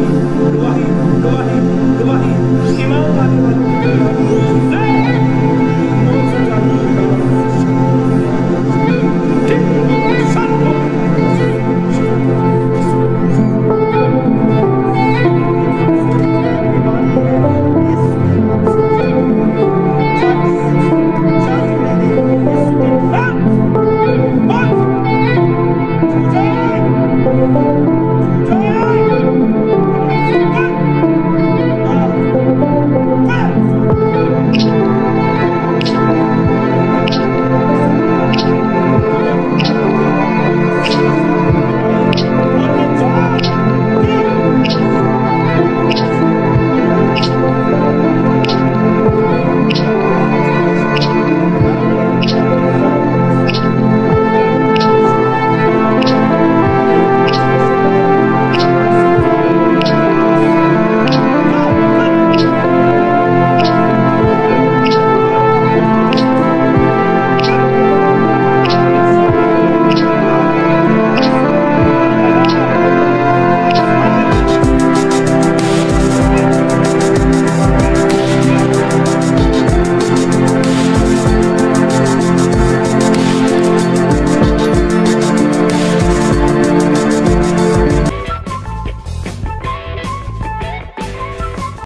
Go ahead, go ahead, go ahead. Go ahead. Go